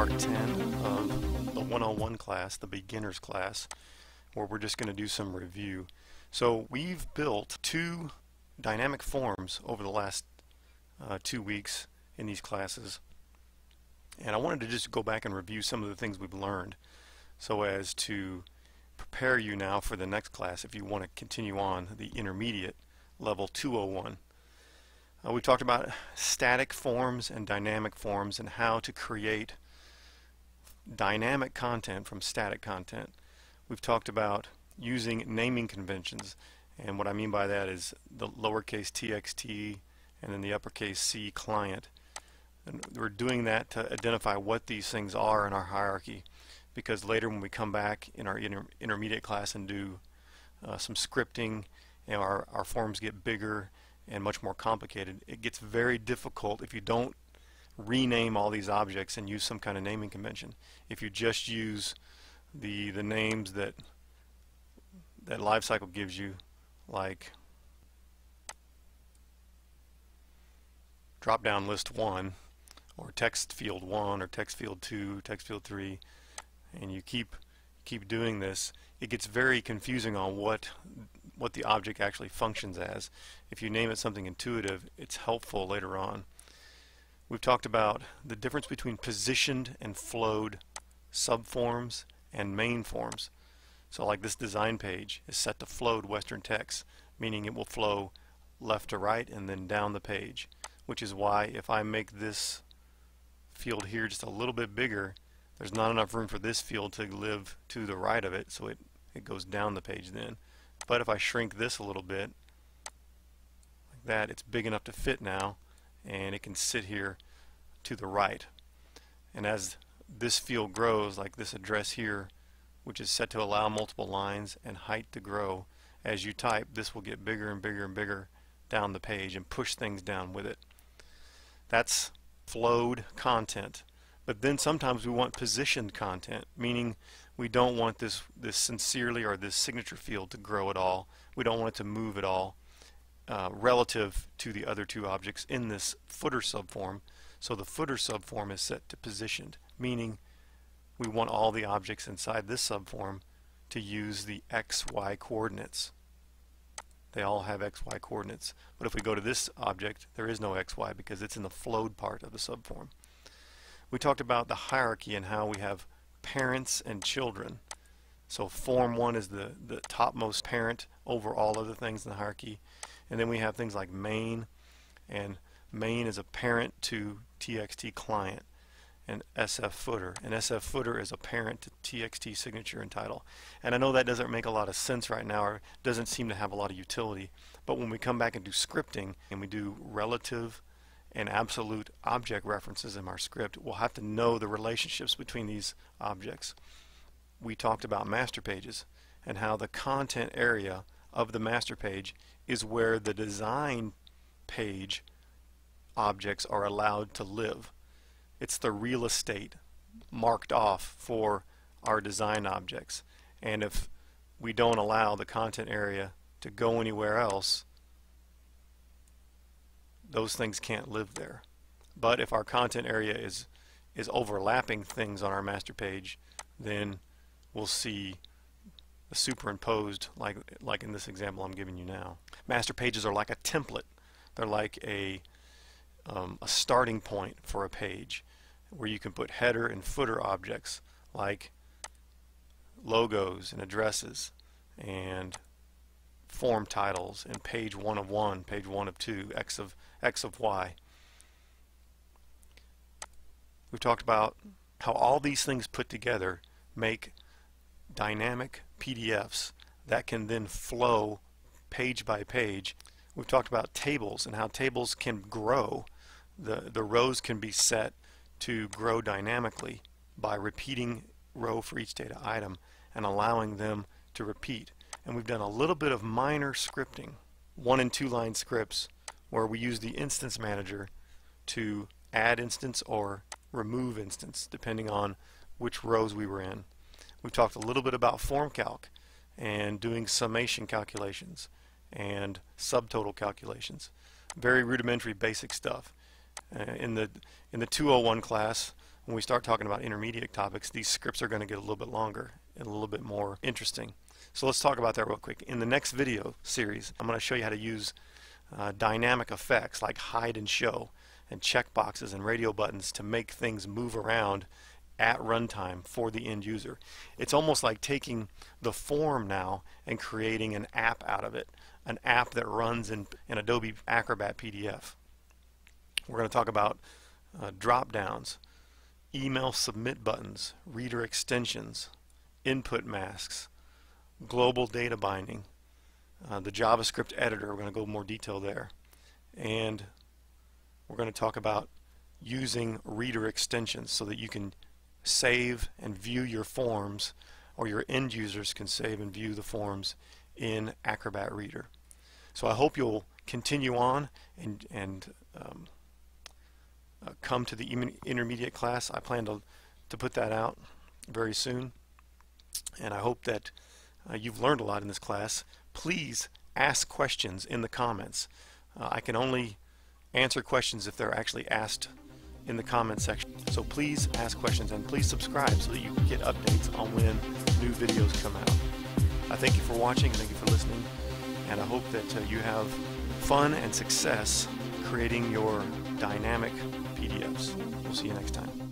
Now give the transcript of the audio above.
part 10 of the 101 class, the beginners class, where we're just going to do some review. So we've built two dynamic forms over the last uh, two weeks in these classes. And I wanted to just go back and review some of the things we've learned so as to prepare you now for the next class if you want to continue on the intermediate level 201. Uh, we talked about static forms and dynamic forms and how to create dynamic content from static content. We've talked about using naming conventions and what I mean by that is the lowercase txt and then the uppercase c client. And we're doing that to identify what these things are in our hierarchy because later when we come back in our inter intermediate class and do uh, some scripting you know, our, our forms get bigger and much more complicated. It gets very difficult if you don't rename all these objects and use some kind of naming convention. If you just use the the names that that LiveCycle gives you, like drop down list 1 or text field 1 or text field 2, text field 3 and you keep keep doing this it gets very confusing on what what the object actually functions as. If you name it something intuitive, it's helpful later on. We've talked about the difference between positioned and flowed subforms and main forms. So like this design page is set to flowed western text, meaning it will flow left to right and then down the page, which is why if I make this field here just a little bit bigger, there's not enough room for this field to live to the right of it, so it, it goes down the page then. But if I shrink this a little bit, like that, it's big enough to fit now, and it can sit here to the right. And as this field grows, like this address here, which is set to allow multiple lines and height to grow, as you type, this will get bigger and bigger and bigger down the page and push things down with it. That's flowed content. But then sometimes we want positioned content, meaning we don't want this, this sincerely or this signature field to grow at all. We don't want it to move at all uh, relative to the other two objects in this footer subform. So the footer subform is set to positioned, meaning we want all the objects inside this subform to use the xy coordinates. They all have xy coordinates. But if we go to this object, there is no xy because it's in the flowed part of the subform. We talked about the hierarchy and how we have parents and children. So form one is the, the topmost parent over all other things in the hierarchy. And then we have things like main, and main is a parent to txt client and SF footer. And SF footer is a parent to TXT signature and title. And I know that doesn't make a lot of sense right now or doesn't seem to have a lot of utility. But when we come back and do scripting and we do relative and absolute object references in our script, we'll have to know the relationships between these objects. We talked about master pages and how the content area of the master page is where the design page objects are allowed to live. It's the real estate marked off for our design objects. And if we don't allow the content area to go anywhere else, those things can't live there. But if our content area is is overlapping things on our master page, then we'll see superimposed like like in this example I'm giving you now. Master pages are like a template. They're like a um, a starting point for a page where you can put header and footer objects like logos and addresses and form titles and page one of one, page one of two, x of x of y. We've talked about how all these things put together make dynamic PDFs that can then flow page by page. We've talked about tables and how tables can grow. The, the rows can be set to grow dynamically by repeating row for each data item and allowing them to repeat. And we've done a little bit of minor scripting, one and two line scripts where we use the instance manager to add instance or remove instance depending on which rows we were in. We've talked a little bit about form calc and doing summation calculations and subtotal calculations. Very rudimentary basic stuff. Uh, in the in the 201 class when we start talking about intermediate topics, these scripts are going to get a little bit longer and a little bit more interesting. So let's talk about that real quick. In the next video series, I'm going to show you how to use uh, dynamic effects like hide and show and checkboxes and radio buttons to make things move around at runtime for the end user. It's almost like taking the form now and creating an app out of it, an app that runs in, in Adobe Acrobat PDF. We're going to talk about uh, drop downs, email submit buttons, reader extensions, input masks, global data binding, uh, the JavaScript editor, we're going to go more detail there, and we're going to talk about using reader extensions so that you can save and view your forms or your end users can save and view the forms in Acrobat Reader. So I hope you'll continue on and, and um, uh, come to the intermediate class. I plan to, to put that out very soon and I hope that uh, you've learned a lot in this class. Please ask questions in the comments. Uh, I can only answer questions if they're actually asked in the comment section. So please ask questions and please subscribe so that you can get updates on when new videos come out. I thank you for watching and thank you for listening and I hope that uh, you have fun and success creating your dynamic PDFs. We'll see you next time.